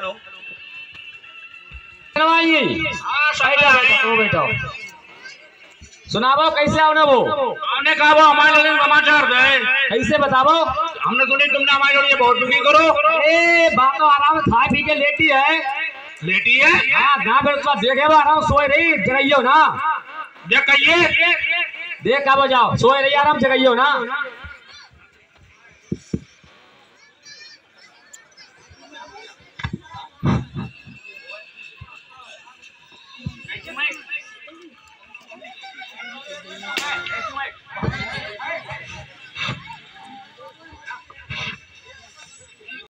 Hello. हाँ, सुनाबो कैसे आओ ना वो आने कहा वो हमारे लिए समाचार दे। कैसे बताबो? हमने सुनी तुमने हमारे लिए बहुत दुखी करो। ए बात तो आराम खाए पी के लेटी है। लेटी है? हाँ ना बिल्कुल देखे वो आराम सोए रही जगाइयो ना। देखाइए देख का बजाओ सोए रही आराम जगाइयो ना। Wait.